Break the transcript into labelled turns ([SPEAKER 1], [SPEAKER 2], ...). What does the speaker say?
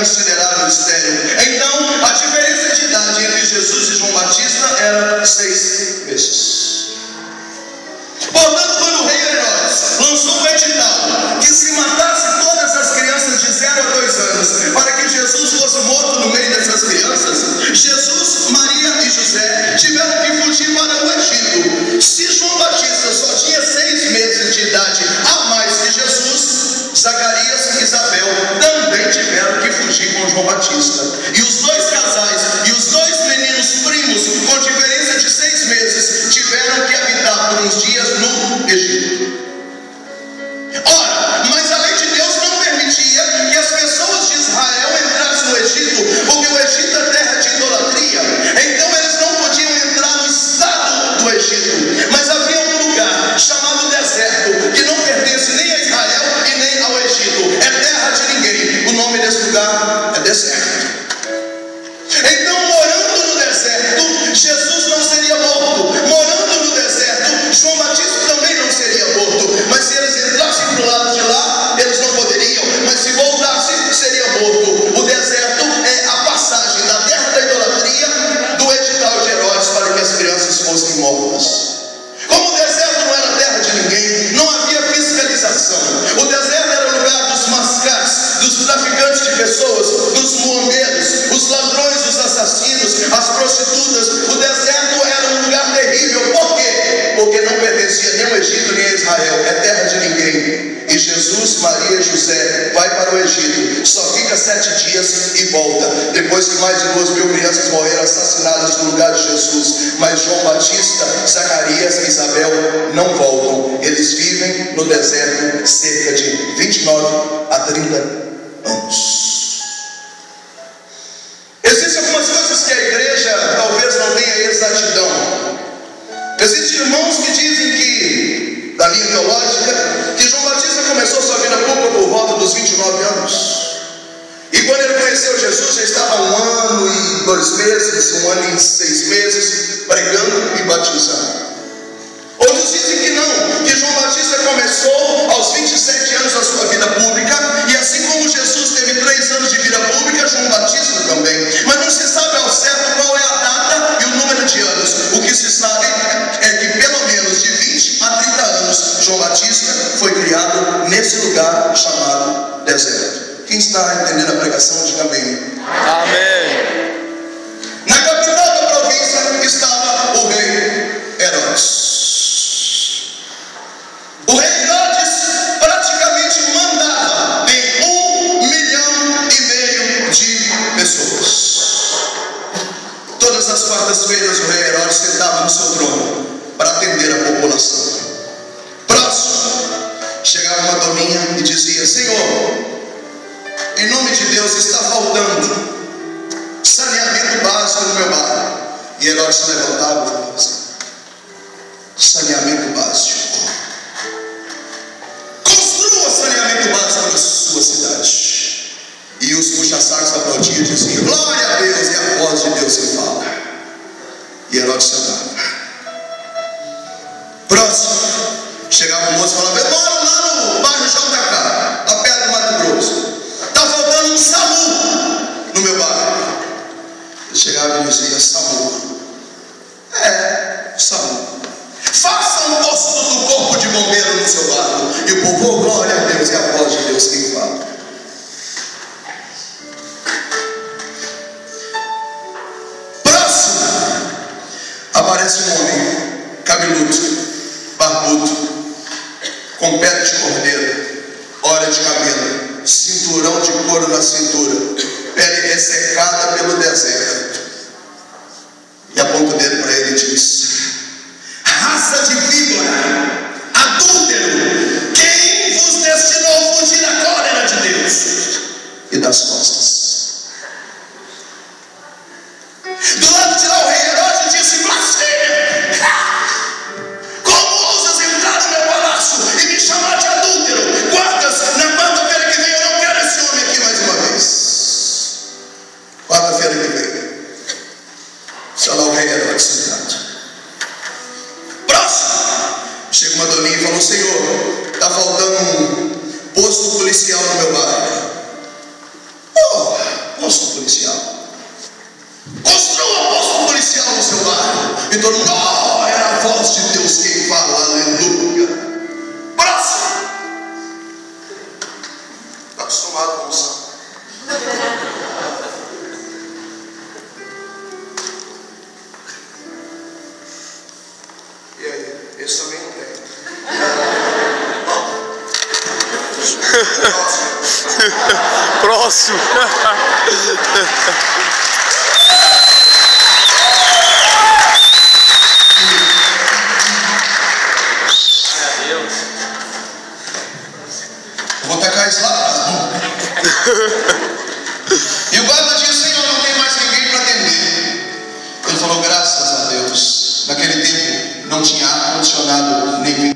[SPEAKER 1] considerado estéril. Então, João Batista. E os dois casais dos traficantes de pessoas, dos muambeiros, os ladrões, os assassinos, as prostitutas. O deserto era um lugar terrível. Por quê? Porque não pertencia nem ao Egito nem a Israel. É terra de ninguém. E Jesus, Maria e José vai para o Egito. Só fica sete dias e volta. Depois que mais de duas mil crianças morreram assassinadas no lugar de Jesus. Mas João Batista, Zacarias e Isabel não voltam. Eles vivem no deserto cerca de 29 a 30 anos. Existem algumas coisas que a igreja talvez não tenha exatidão. Existem irmãos que dizem que, da linha teológica, que João Batista começou sua vida pública por volta dos 29 anos. E quando ele conheceu Jesus, já estava um ano e dois meses, um ano e seis meses, pregando e batizando. Está entendendo a pregação, diga amém.
[SPEAKER 2] Amém.
[SPEAKER 1] Na capital da província estava o rei Herodes. O rei Herodes praticamente mandava em um milhão e meio de pessoas. Todas as quartas-feiras o rei Herodes sentava no seu trono para atender a população. Próximo, chegava uma dominha e dizia: Senhor, em nome de Deus está faltando saneamento básico no meu bairro. E Herodes se levantava e saneamento básico. Construa saneamento básico na sua cidade. E os puxa-sacos aplaudiam e diziam: Glória a Deus, e a voz de Deus se fala. E Herodes sentava. Próximo. Chegava o moço e falava: Eu moro lá no bairro JK, lá perto do Mato Grosso. Está faltando um SAMU no meu bairro. E dizia: SAMU. É, SAMU. Faça um posto do corpo de bombeiro no seu bairro. E o povo, glória a Deus, e a voz de Deus quem fala. Próximo. Aparece um homem, cabeludo, barbudo, com pele de cordeiro, óleo de cabelo, cinturão de couro na cintura, pele ressecada pelo deserto. E aponta Está lá o rei Herodes. Próximo. Chega uma doninha e falou: Senhor, está faltando um posto policial no meu bairro. Oh, posto policial. Construa um posto policial no seu bairro. E todo mundo, oh, é a voz de Deus quem fala, aleluia. Esse também não tem.
[SPEAKER 2] Próximo.
[SPEAKER 1] Vou tacar isso lá. E o guarda disse, Senhor, não tem mais ninguém para atender. Ele falou, graças a Deus. Naquele tempo não tinha ar-condicionado nem